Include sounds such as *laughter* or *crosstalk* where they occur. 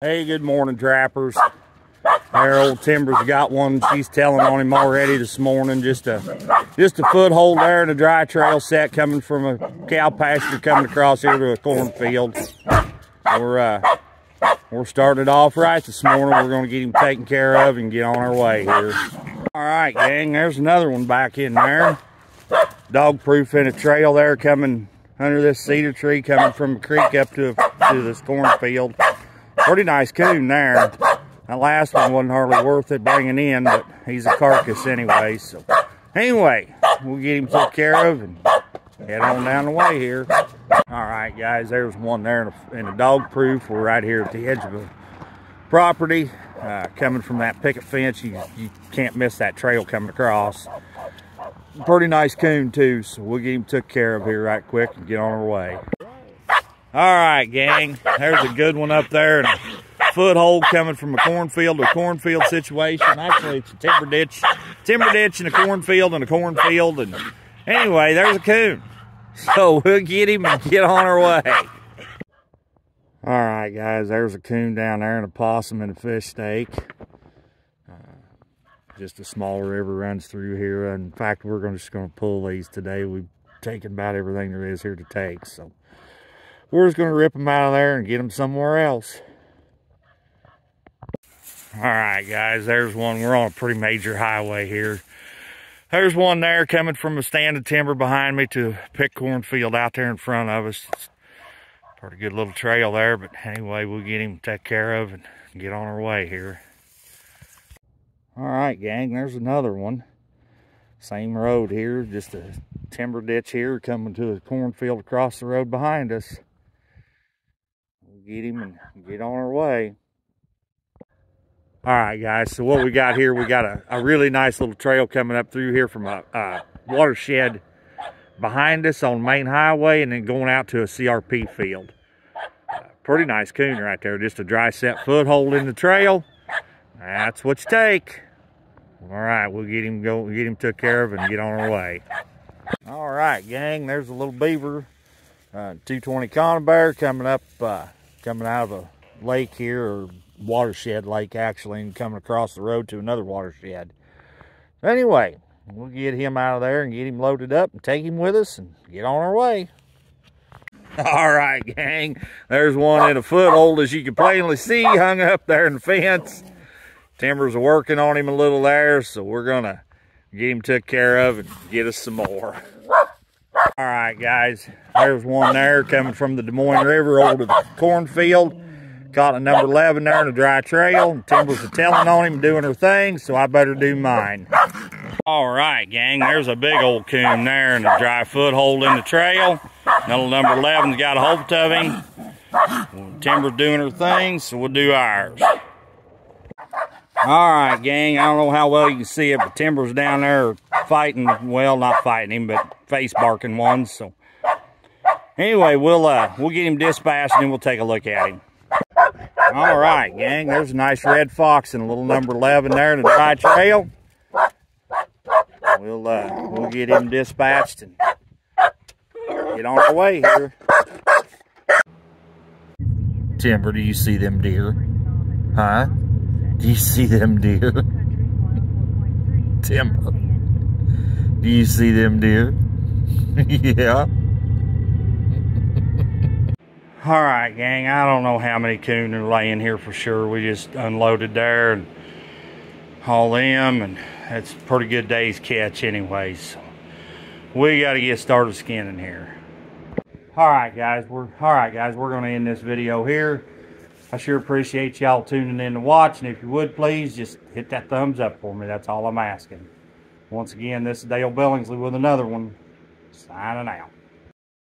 Hey, good morning, trappers. There, old Timber's got one. She's telling on him already this morning. Just a just a foothold there in a dry trail set coming from a cow pasture coming across here to a cornfield. We're uh, we're started off right this morning. We're going to get him taken care of and get on our way here. All right, gang. There's another one back in there. Dog proof in a trail there coming under this cedar tree coming from a creek up to to this cornfield. Pretty nice coon there. That last one wasn't hardly worth it bringing in, but he's a carcass anyway. So anyway, we'll get him took care of and head on down the way here. All right, guys, there's one there in a, a dog proof. We're right here at the edge of the property. Uh, coming from that picket fence, you, you can't miss that trail coming across. Pretty nice coon too, so we'll get him took care of here right quick and get on our way. All right, gang. There's a good one up there. And a foothold coming from a cornfield a cornfield situation. Actually, it's a timber ditch. Timber ditch and a cornfield and a cornfield. And anyway, there's a coon. So we'll get him and get on our way. All right, guys. There's a coon down there and a possum and a fish steak. Uh, just a small river runs through here. In fact, we're just going to pull these today. We've taken about everything there is here to take. So we're just going to rip them out of there and get them somewhere else. All right, guys, there's one. We're on a pretty major highway here. There's one there coming from a stand of timber behind me to pick cornfield out there in front of us. It's pretty good little trail there, but anyway, we'll get him taken care of and get on our way here. All right, gang, there's another one. Same road here, just a timber ditch here coming to a cornfield across the road behind us get him and get on our way. All right, guys. So what we got here, we got a, a really nice little trail coming up through here from a, a watershed behind us on main highway and then going out to a CRP field. Pretty nice coon right there. Just a dry set foothold in the trail. That's what you take. All right, we'll get him go get him took care of and get on our way. All right, gang, there's a little beaver. Uh, 220 conibear coming up uh, coming out of a lake here, or watershed lake actually, and coming across the road to another watershed. Anyway, we'll get him out of there and get him loaded up and take him with us and get on our way. *laughs* All right, gang. There's one in a foothold, as you can plainly see, hung up there in the fence. Timbers are working on him a little there, so we're going to get him took care of and get us some more. All right, guys, there's one there coming from the Des Moines River over to the cornfield. Caught a number 11 there in a dry trail. And Timbers are telling on him, doing her thing, so I better do mine. All right, gang, there's a big old coon there in a dry foothold in the trail. Little number 11's got a hold of him. Timber's doing her thing, so we'll do ours. All right, gang, I don't know how well you can see it, but Timber's down there fighting, well, not fighting him, but face barking ones. So anyway, we'll uh, we'll get him dispatched and then we'll take a look at him. All right, gang, there's a nice red fox and a little number 11 there in the dry trail. We'll uh, we'll get him dispatched and get on our way here. Timber, do you see them deer? Huh? Do you see them deer? Timber. Do you see them deer? *laughs* yeah. *laughs* All right, gang. I don't know how many coon are laying here for sure. We just unloaded there and haul them, and a pretty good day's catch anyways. We got to get started skinning here. All right, guys. We're all right, guys. We're going to end this video here. I sure appreciate y'all tuning in to watch, and if you would please just hit that thumbs up for me. That's all I'm asking. Once again, this is Dale Billingsley with another one. Signing out.